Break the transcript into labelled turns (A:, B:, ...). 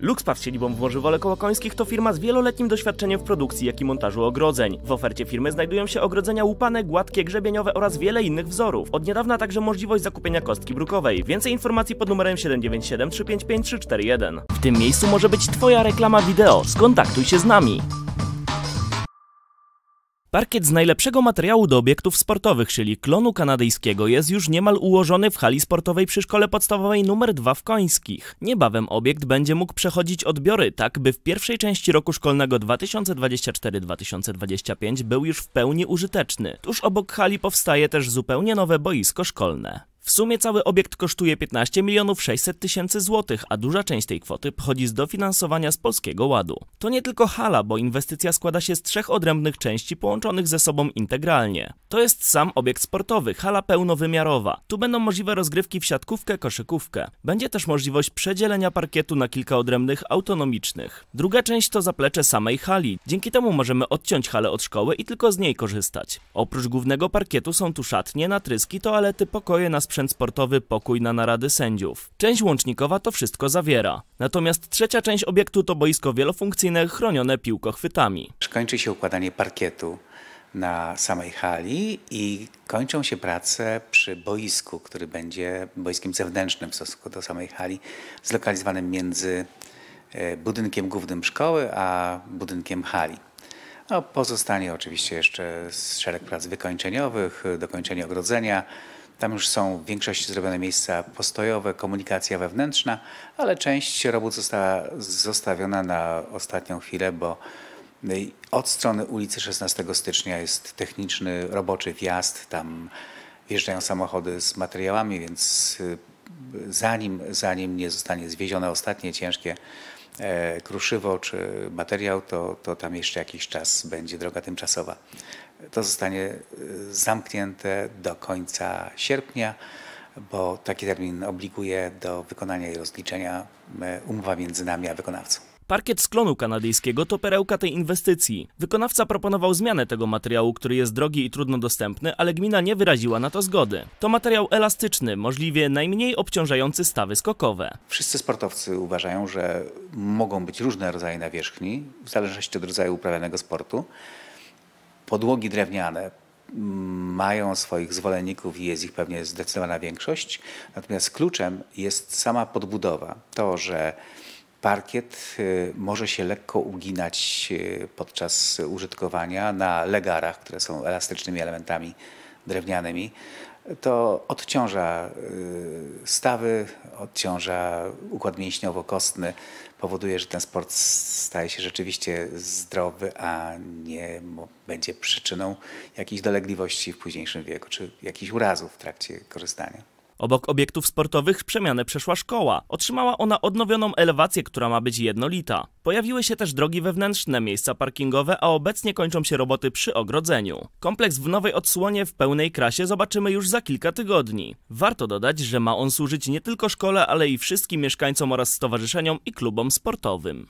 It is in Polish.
A: Luxpaw z siedzibą w Worzywole Kołokońskich to firma z wieloletnim doświadczeniem w produkcji, jak i montażu ogrodzeń. W ofercie firmy znajdują się ogrodzenia łupane, gładkie, grzebieniowe oraz wiele innych wzorów. Od niedawna także możliwość zakupienia kostki brukowej. Więcej informacji pod numerem 797 355 341. W tym miejscu może być Twoja reklama wideo. Skontaktuj się z nami. Parkiet z najlepszego materiału do obiektów sportowych, czyli klonu kanadyjskiego, jest już niemal ułożony w hali sportowej przy szkole podstawowej nr 2 w Końskich. Niebawem obiekt będzie mógł przechodzić odbiory, tak by w pierwszej części roku szkolnego 2024-2025 był już w pełni użyteczny. Tuż obok hali powstaje też zupełnie nowe boisko szkolne. W sumie cały obiekt kosztuje 15 milionów 600 tysięcy złotych, a duża część tej kwoty pochodzi z dofinansowania z Polskiego Ładu. To nie tylko hala, bo inwestycja składa się z trzech odrębnych części połączonych ze sobą integralnie. To jest sam obiekt sportowy, hala pełnowymiarowa. Tu będą możliwe rozgrywki w siatkówkę, koszykówkę. Będzie też możliwość przedzielenia parkietu na kilka odrębnych autonomicznych. Druga część to zaplecze samej hali. Dzięki temu możemy odciąć halę od szkoły i tylko z niej korzystać. Oprócz głównego parkietu są tu szatnie, natryski, toalety, pokoje na sprzęt sportowy, pokój na narady sędziów. Część łącznikowa to wszystko zawiera. Natomiast trzecia część obiektu to boisko wielofunkcyjne chronione piłkochwytami.
B: Kończy się układanie parkietu na samej hali i kończą się prace przy boisku, który będzie boiskiem zewnętrznym w stosunku do samej hali, zlokalizowanym między e, budynkiem głównym szkoły a budynkiem hali. No, pozostanie oczywiście jeszcze szereg prac wykończeniowych, dokończenie ogrodzenia. Tam już są w większości zrobione miejsca postojowe, komunikacja wewnętrzna, ale część robót została zostawiona na ostatnią chwilę, bo od strony ulicy 16 stycznia jest techniczny, roboczy wjazd. Tam wjeżdżają samochody z materiałami, więc y, zanim, zanim nie zostanie zwiezione ostatnie ciężkie e, kruszywo czy materiał, to, to tam jeszcze jakiś czas będzie droga tymczasowa. To zostanie y, zamknięte do końca sierpnia, bo taki termin obliguje do wykonania i rozliczenia e, umowa między nami a wykonawcą.
A: Parkiet z klonu kanadyjskiego to perełka tej inwestycji. Wykonawca proponował zmianę tego materiału, który jest drogi i trudno dostępny, ale gmina nie wyraziła na to zgody. To materiał elastyczny, możliwie najmniej obciążający stawy skokowe.
B: Wszyscy sportowcy uważają, że mogą być różne rodzaje nawierzchni, w zależności od rodzaju uprawianego sportu. Podłogi drewniane mają swoich zwolenników i jest ich pewnie zdecydowana większość. Natomiast kluczem jest sama podbudowa. To, że parkiet y, może się lekko uginać y, podczas użytkowania na legarach, które są elastycznymi elementami drewnianymi. To odciąża y, stawy, odciąża układ mięśniowo-kostny, powoduje, że ten sport staje się rzeczywiście zdrowy, a nie będzie przyczyną jakichś dolegliwości w późniejszym wieku, czy jakichś urazów w trakcie korzystania.
A: Obok obiektów sportowych przemianę przeszła szkoła. Otrzymała ona odnowioną elewację, która ma być jednolita. Pojawiły się też drogi wewnętrzne, miejsca parkingowe, a obecnie kończą się roboty przy ogrodzeniu. Kompleks w nowej odsłonie w pełnej krasie zobaczymy już za kilka tygodni. Warto dodać, że ma on służyć nie tylko szkole, ale i wszystkim mieszkańcom oraz stowarzyszeniom i klubom sportowym.